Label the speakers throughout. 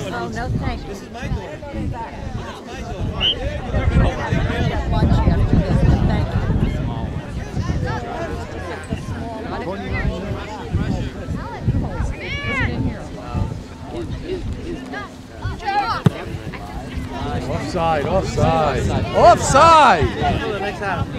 Speaker 1: Oh, no, thank you.
Speaker 2: This is my daughter. That's my daughter.
Speaker 1: Lunch after this, but thank you.
Speaker 3: Offside, offside. Offside! Offside.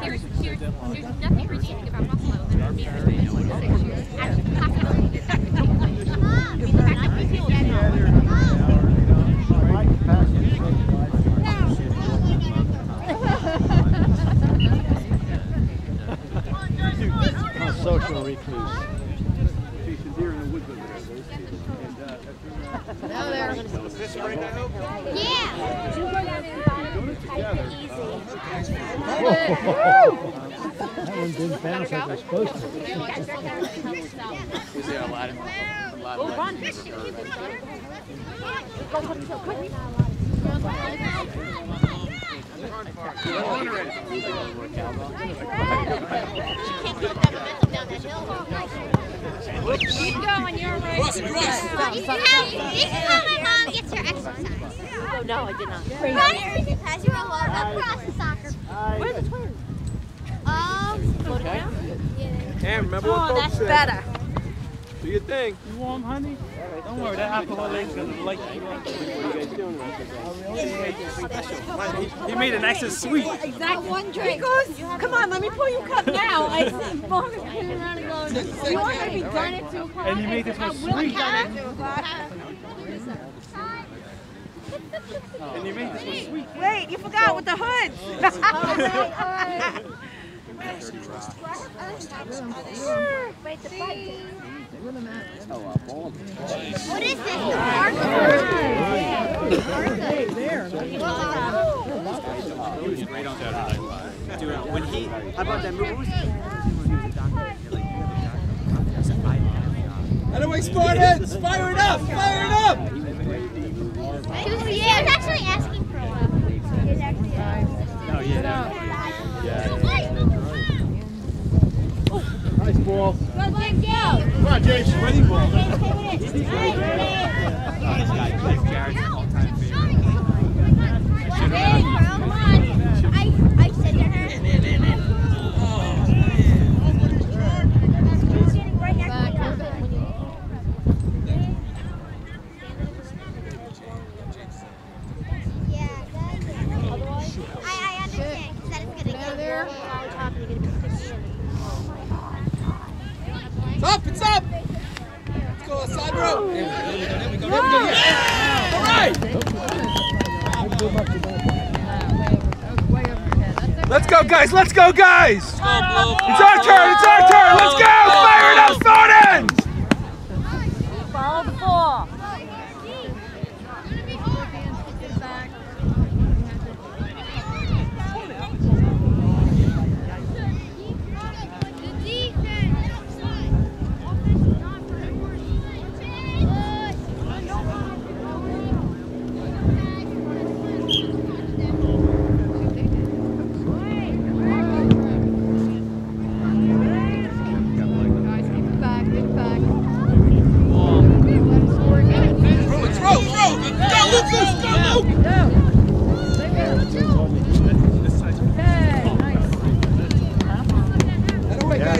Speaker 4: There's, there's, there's nothing redeeming about Buffalo than being there for six years. Actually, possibly. In fact, I can feel it.
Speaker 5: social recluse. That one didn't bounce like it was supposed to.
Speaker 6: Was there a lot of, a lot of like,
Speaker 4: Keep going, you're right. Is how this is how my mom gets her exercise.
Speaker 1: Oh, no, I did not.
Speaker 4: Runners as you roll up across the soccer field.
Speaker 1: Where's the twins?
Speaker 4: Um, floating okay. around? Yeah.
Speaker 2: And remember what
Speaker 1: Oh,
Speaker 2: folks
Speaker 1: that's
Speaker 2: said.
Speaker 1: better.
Speaker 2: Do your thing.
Speaker 5: You warm, honey? Don't worry, that alcohol ain't gonna like you. He made it nice and sweet.
Speaker 1: Exactly. One drink. He goes, come on, let me pour you a cup now. I said, Mark is turning around and going, you want to be done at 2 o'clock?
Speaker 5: And he made this one sweet. And he made this one sweet.
Speaker 1: Wait, you forgot with the hoods.
Speaker 4: wait, the bike.
Speaker 6: oh, uh.
Speaker 4: What is this?
Speaker 6: He was great on Saturday Night Dude, when he, how about that movie? What was it?
Speaker 2: Anyway, Spartans, fire it up, fire it up.
Speaker 4: He was, was actually asking for a while. He actually asking.
Speaker 6: No, yeah, that,
Speaker 5: Nice ball.
Speaker 2: Come on, James. Ready ball.
Speaker 6: nice guy. Jeff Jarrett's all-time favorite.
Speaker 4: Hey, girl, come on. I, I said to her. He's sitting right next to me. Yeah, I, I understand because that is going to get there. on top and you're going to be sticky.
Speaker 2: It's up, it's up. Let's go, Sandro. There we go, there we go, there we go, there we go. Yeah. All right. Let's go, guys. Let's go, guys. It's our turn. It's our turn. Let's go. Fire it up, Spartans.
Speaker 1: Follow the ball.
Speaker 2: Throw it, throw, throw. Go, Lucas. Go.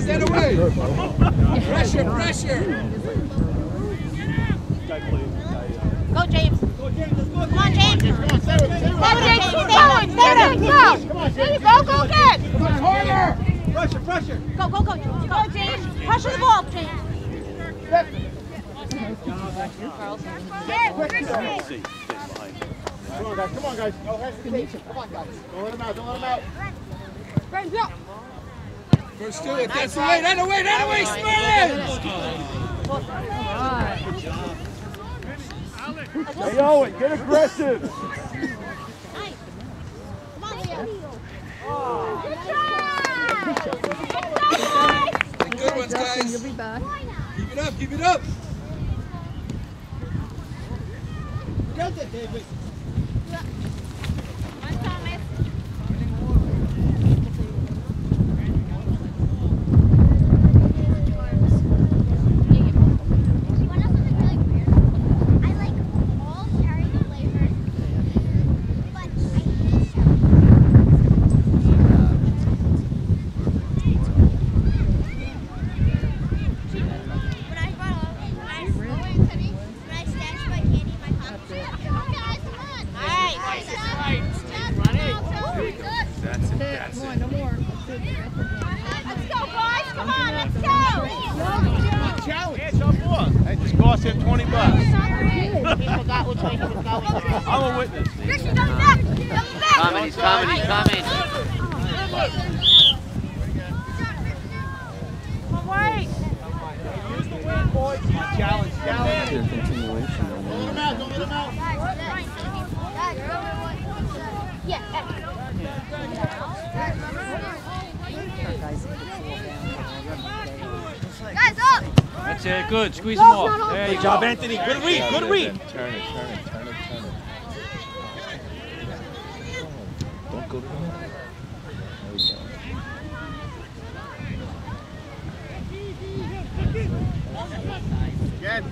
Speaker 2: That away, guys. That away. Pressure, pressure.
Speaker 4: Go, James. Go, James. Come on, James. Come on, James. Keep going. Stay there. Go. There you go. Go again.
Speaker 2: Corner. Pressure, pressure.
Speaker 4: Go, go, go. Go, James. Pressure the ball, James. Yeah, Christian.
Speaker 1: Come on, guys. Come on, guys. No hesitation. Come on, guys. Don't let him out. Don't let him out.
Speaker 7: First it. That's the way. That away. That away. Spurling.
Speaker 1: Hey, Owen, get aggressive.
Speaker 7: Good ones, guys. Keep it up. Keep it up.
Speaker 8: That's it. That's it. No more. Let's go, boys. Come on, let's go.
Speaker 1: Hands up for. Hey, just cost him 20 bucks.
Speaker 9: He forgot which way he was going.
Speaker 1: I'm a witness.
Speaker 8: Christian, come back. Come back.
Speaker 10: Coming, he's coming, he's coming.
Speaker 1: Challenge, challenge.
Speaker 2: continuation.
Speaker 1: Don't let him out. Don't let him out.
Speaker 8: Guys, up.
Speaker 5: That's it. Good. Squeeze them off. There you
Speaker 1: Good job, Anthony. Good read. Good read.
Speaker 2: Turn it, turn it, turn it, turn it. Don't go to the middle. There we go.
Speaker 1: Again.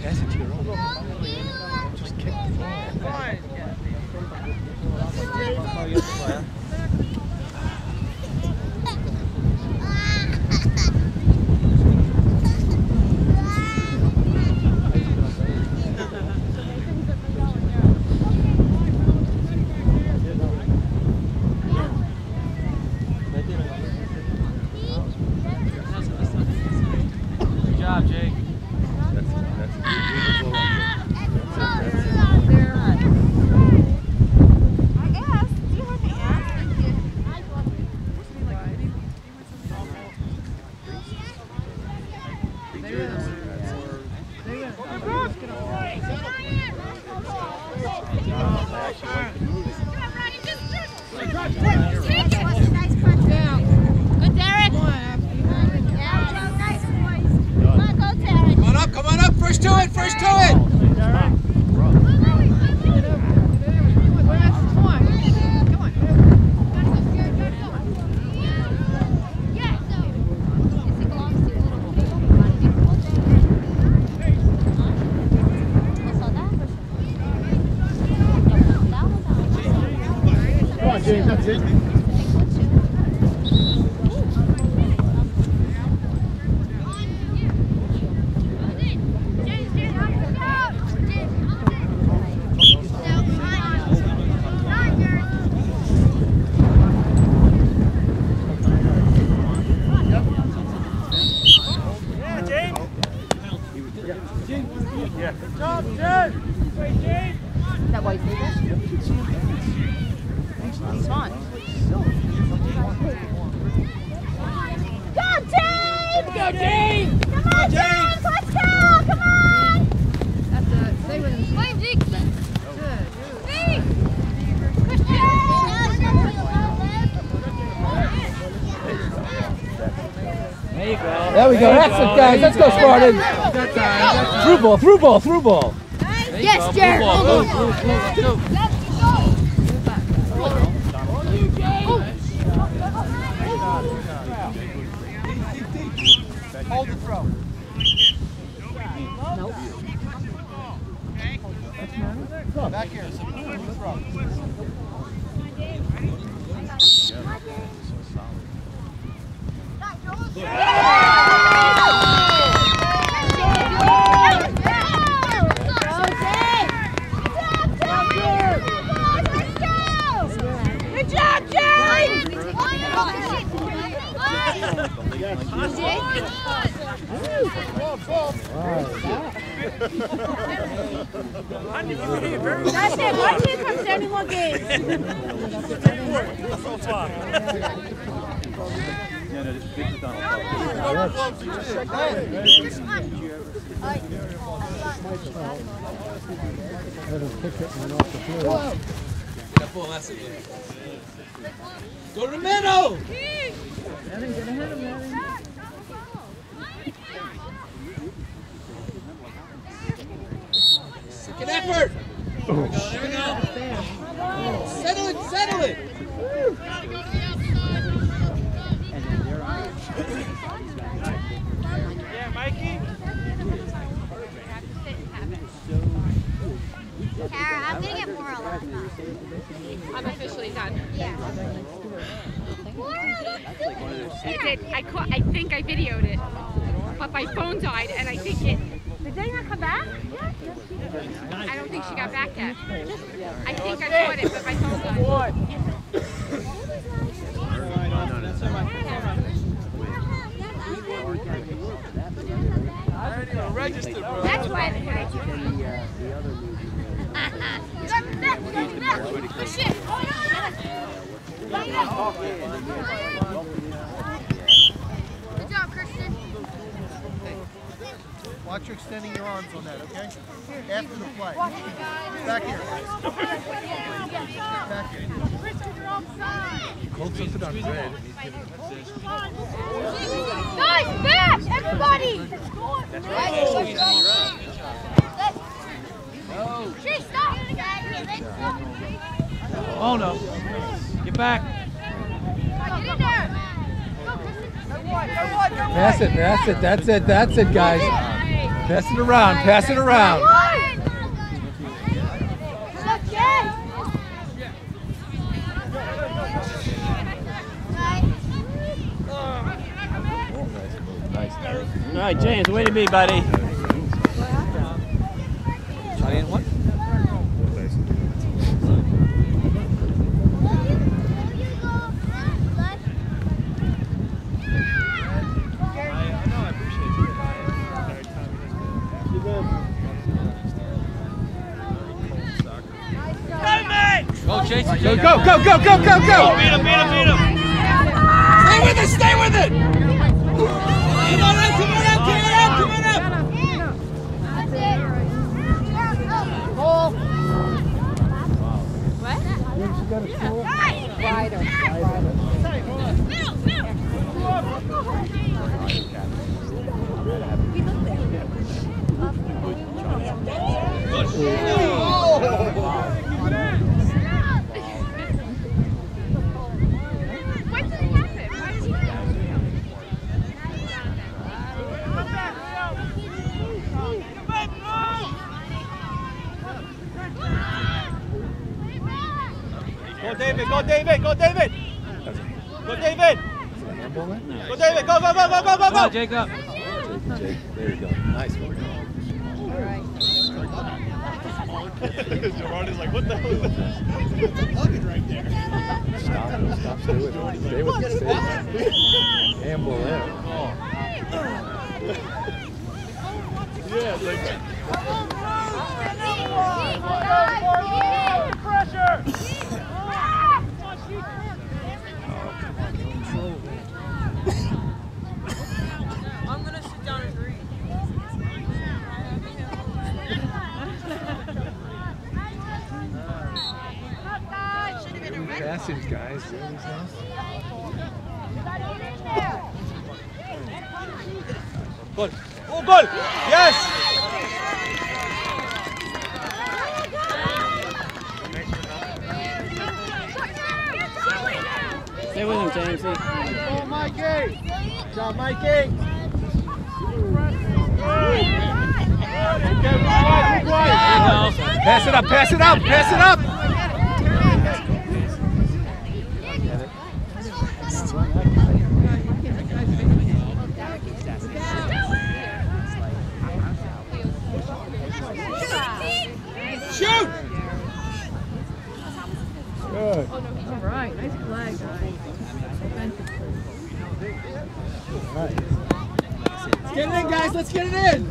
Speaker 2: Pass it to your own. Just kick the ball.
Speaker 5: Good job, Jake.
Speaker 2: That's it, that's it. Leave the ball up there. That's it, that's it.
Speaker 9: I asked. Do you want me to ask?
Speaker 8: Good, Derek. Yeah, nice boys. Come on, go, Derek.
Speaker 7: Come on up. Come on up. First to it. First to it.
Speaker 1: Come on, James. That's it.
Speaker 9: that why you say that? He's fine.
Speaker 8: Go, James! Go, James! Come on, James! Let's go! Come on!
Speaker 9: That's a, stay with him.
Speaker 8: Wait, Zeke! Zeke!
Speaker 5: There you go.
Speaker 2: There we guys. Let's go, Spartan. Through ball, through ball, through ball.
Speaker 8: Yes, Jared!
Speaker 5: Blue ball. Blue, blue, blue.
Speaker 1: Hold the throw. Nope. Back here. Hold the throw. Come on,
Speaker 11: That's it. One team from 71 games.
Speaker 12: So far.
Speaker 3: Yeah, no, this this is Donald.
Speaker 2: Go to the middle! Second effort! There we go, there we go. Settle it, settle it!
Speaker 12: Yeah, Mikey.
Speaker 4: Kara, I'm gonna get more alive.
Speaker 1: I'm officially done.
Speaker 4: Yeah.
Speaker 1: I did. I caught, I think I videoed it, but my phone died, and I think it.
Speaker 11: Did they not come back?
Speaker 1: I don't think she got back yet. I think I caught it, but my phone died.
Speaker 11: That's why they had
Speaker 4: Good job, Kristen.
Speaker 13: Watch you extending your arms on that, okay? After the play. Back here. Back here.
Speaker 2: Colts up it on red.
Speaker 4: Guys, back! Everybody! Chase, stop!
Speaker 12: Oh no. Get back.
Speaker 4: Get in there! Go,
Speaker 2: Pass it, pass it, that's it, that's it, guys. Pass it around, pass it around.
Speaker 12: All right, James, way to be, buddy.
Speaker 2: I didn't what?
Speaker 12: Go,
Speaker 2: Go, go, go, go, go, go, go!
Speaker 12: Beat him, beat him, beat him.
Speaker 2: Stay with it, stay with it! Come on up, come on up, come on up, come on up!
Speaker 1: When did it happen? Why did he
Speaker 12: Go, David. Go, David. Go, David. Go, David. Go, David. Go, go, go, go, go, go, go. Jacob.
Speaker 2: There you go, nice one.
Speaker 13: Gerard is like, what the hell is this? Hugging right there.
Speaker 2: Stop, stop, stay with it, stay with it, stay with it. Amble there.
Speaker 13: Yeah, it's like,
Speaker 11: I'm gonna sit down and read.
Speaker 2: Passing, guys.
Speaker 12: Good. Oh, goal. Yes. Stay with him, James.
Speaker 13: oh, Mikey. Good job, Mikey.
Speaker 2: Pass it up, pass it up, pass it up!
Speaker 13: Shoot!
Speaker 2: Good.
Speaker 11: All right, nice flag, guys.
Speaker 2: Let's get it in, guys, let's get it in!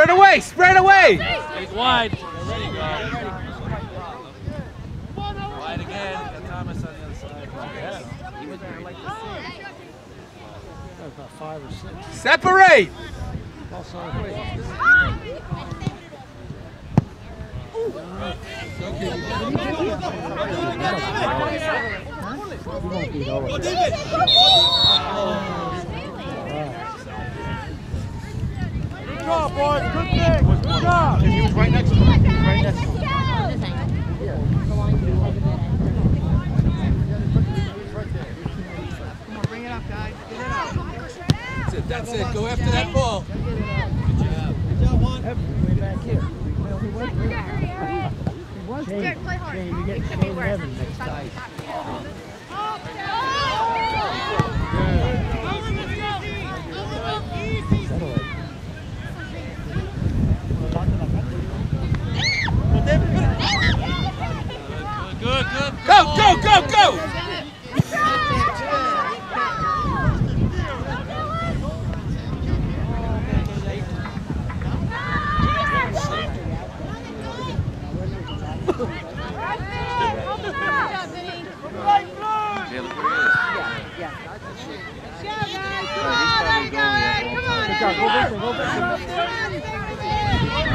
Speaker 2: Spread away, spread away.
Speaker 5: Take wide. There you go. Wide again. Got Thomas on the other side.
Speaker 3: About five or six.
Speaker 2: Separate.
Speaker 12: Go, David! Job, boys. Good thing. Good job. He was right next to him. Right next to him.
Speaker 2: That's it, that's it. Go after that ball.
Speaker 3: Way back here.
Speaker 1: Jared, play hard.
Speaker 3: you get
Speaker 1: It could be
Speaker 3: Shane
Speaker 1: worse.
Speaker 3: Evans next time. Settle it.
Speaker 5: Good, good, good.
Speaker 2: Go, go, go, go.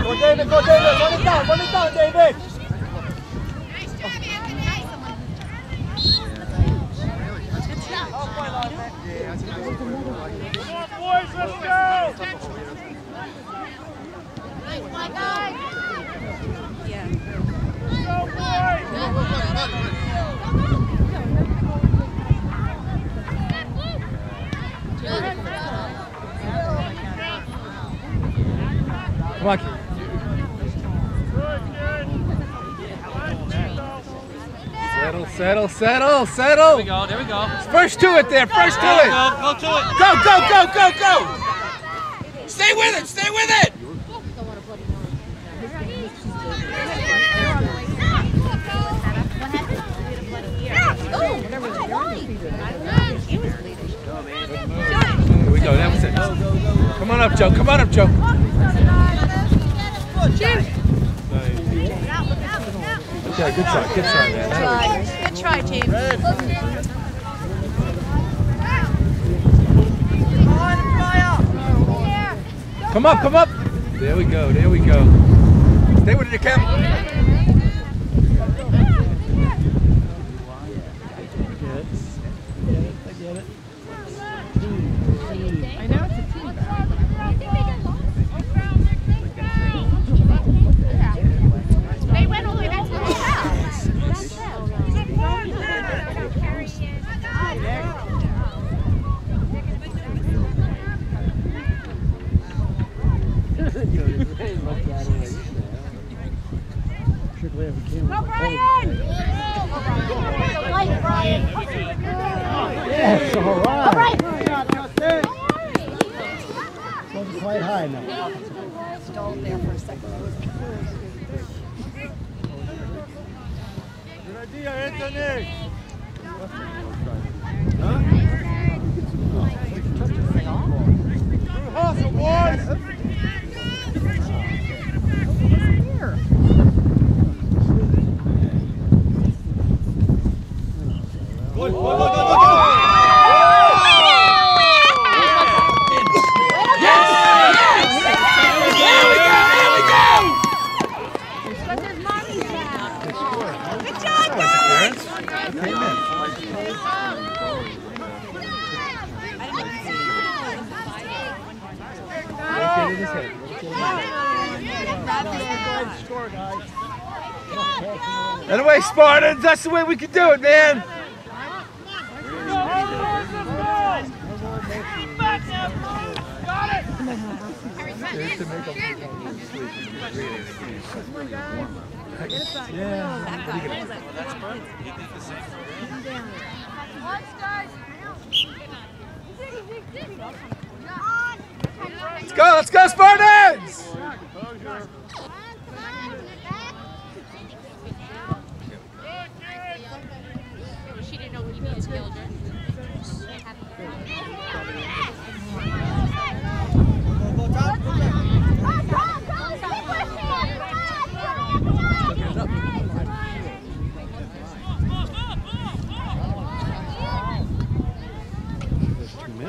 Speaker 12: Go, David. Go, David. Run it down. Run it down, David. Boys, let's go!
Speaker 2: Come on. Settle, settle, settle, settle.
Speaker 5: There we go. There we go.
Speaker 2: First to it there, first to
Speaker 5: Go,
Speaker 2: it.
Speaker 5: go, go to it.
Speaker 2: Go, go, go, go, go. Stay with it, stay with it. There we go, that was it. Come on up, Joe. Come on up, Joe. Okay, good side, good side, man. That was-
Speaker 11: Good try, team.
Speaker 2: Come up, come up. There we go, there we go. Stay with it, Kim.
Speaker 3: Should we have a camera? Yes, all right. Wasn't quite high now.
Speaker 12: Good idea, Anthony. Good hustle, boys. Good, go, go, go, go, go.
Speaker 2: That away, Spartans. That's the way we can do it, man.
Speaker 12: Got it.
Speaker 2: Let's go, let's go, Spartans!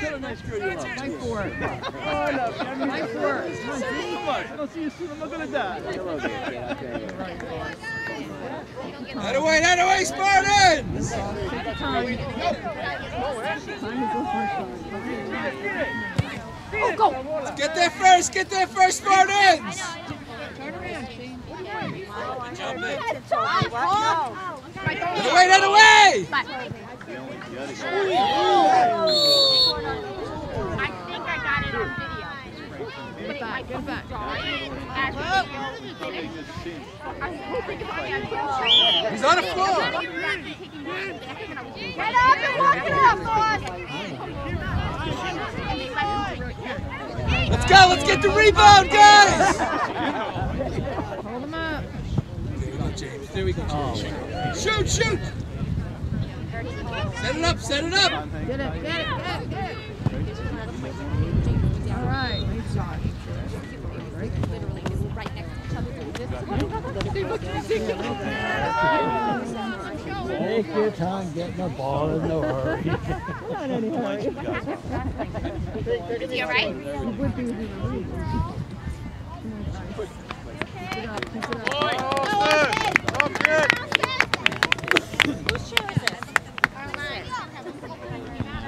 Speaker 13: Tell a nice girl you love.
Speaker 11: Fight oh, for it.
Speaker 13: Oh, no, Cameron.
Speaker 11: Fight for it.
Speaker 13: Come on. I don't see you soon. I'm not going to die.
Speaker 2: Head away, head away, Spartans!
Speaker 11: Time to go for it.
Speaker 2: Get there first, get there first, Spartans!
Speaker 11: Turn around, see?
Speaker 2: Head away, head away!
Speaker 1: I think I got it on video.
Speaker 11: Get back, get back.
Speaker 1: As we did it. I was hoping to find out.
Speaker 2: He's on the floor!
Speaker 1: Get up and walk it up,
Speaker 2: Let's go, let's get the rebound, guys!
Speaker 11: Hold him up.
Speaker 2: There we go, James. There we go, James. Shoot, shoot! Set it up, set it up!
Speaker 11: Get it, get it, get it, get it. All right. Literally, right next to each other.
Speaker 3: Take your time getting the ball in no hurry. Not any hurry.
Speaker 1: Is he all right?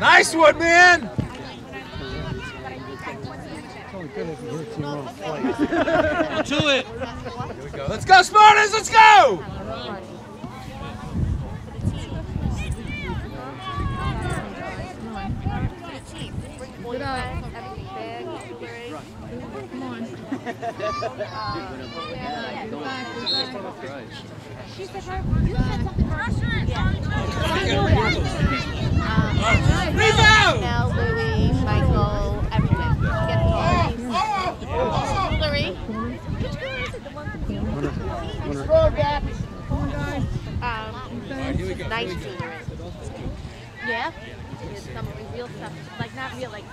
Speaker 2: Nice one, man!
Speaker 5: To it.
Speaker 2: Let's go, Spartans, let's go!
Speaker 11: Come on. Get back, get
Speaker 2: Rebound!
Speaker 1: Mel, Louie, Michael. Get ball. Hillary. Um, nice. Yeah? Some real stuff, like not real, like,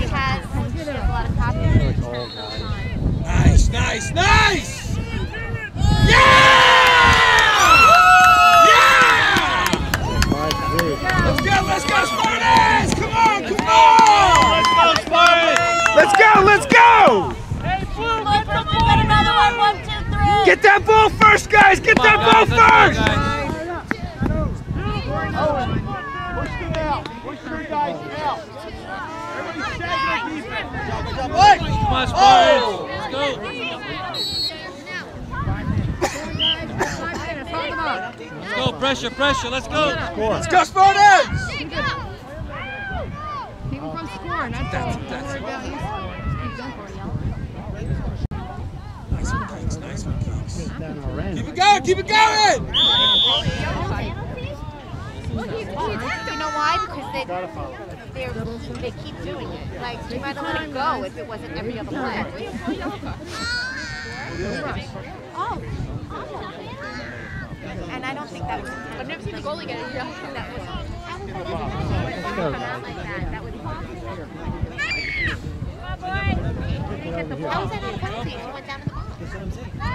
Speaker 1: she has, she has a lot of.
Speaker 2: Nice, nice, nice! Yeah! Yeah! Let's go, let's go, Spartans! Come on, come on!
Speaker 12: Let's go, Spartans!
Speaker 2: Let's go, let's go! Get that ball first, guys! Get that ball first!
Speaker 13: Push it out. Push three guys out. Everybody sagging defense.
Speaker 5: Come on, Spartans. Let's go.
Speaker 11: Hold him.
Speaker 5: Let's go. Pressure, pressure. Let's go.
Speaker 2: Let's go, Spartans!
Speaker 11: Keep him from scoring, that's all. Don't worry about you scoring. Just keep going for it, y'all.
Speaker 2: Nice one, Kings, nice one, Kings.
Speaker 3: Down our end.
Speaker 2: Keep it going, keep it going!
Speaker 1: You know why? Because they, they're, keep doing it. Like, you might have let it go if it wasn't every other play. Oh. And I don't think that was. I've never seen a goalie get it. That was. Come out like that. That would. Get the ball. How was that not a penalty? She went down to the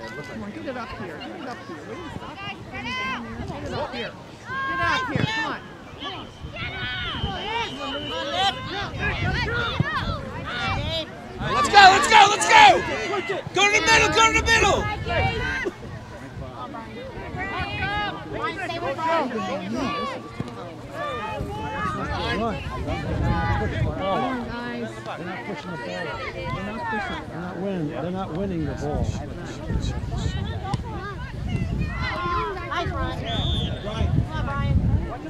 Speaker 11: Come on, get it up here. Get it up here. Will you stop? Get it up here. Get it here. Come on.
Speaker 2: Let's go, let's go, let's go! Go to the middle, go to the middle!
Speaker 3: They're not pushing the ball. They're not pushing. They're not winning. They're not winning the ball.
Speaker 1: Hi, Brian. Come on, Brian. What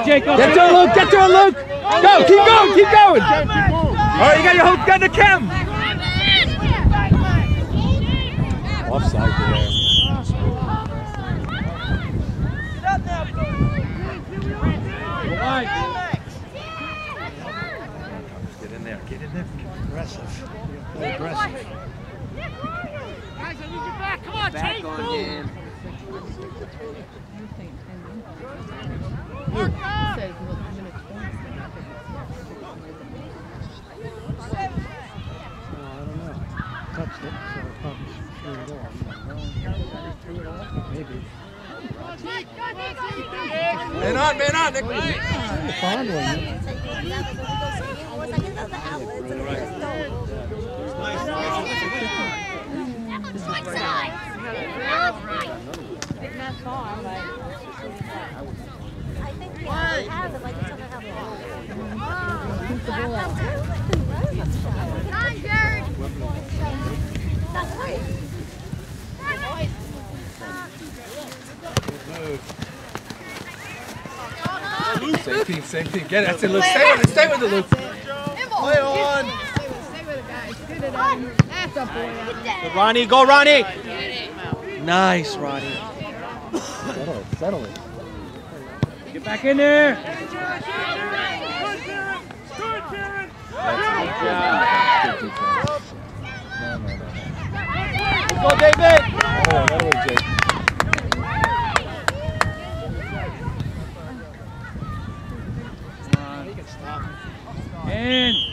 Speaker 11: Come on,
Speaker 3: Jacob. Get
Speaker 2: to it, Luke! Get to it, Luke! Go! Keep going! Keep going! All right, you got your hook gun to Kim. Offside there. Get in there. Get in there.
Speaker 3: Aggressive. Play aggressive.
Speaker 14: Back on him.
Speaker 3: No, I don't know. Touched it, so I probably threw it off. Maybe.
Speaker 2: Man on, man on, Nick.
Speaker 3: Fondling it.
Speaker 1: Not far, but I think we have it. Like it's on Nine, Jared. That's right.
Speaker 2: Same team, same team. Get it. That's it, Luke. Stay with it. Stay with it, Luke.
Speaker 12: Play on.
Speaker 11: Stay with it, guys. Get it on. That's a boy.
Speaker 12: Ronnie. Go, Ronnie.
Speaker 5: Nice, Ronnie.
Speaker 3: Settle it, settle it. Get back in there.
Speaker 2: Good. No, no, no.
Speaker 12: Go, David.
Speaker 2: Oh, that.
Speaker 1: Let's.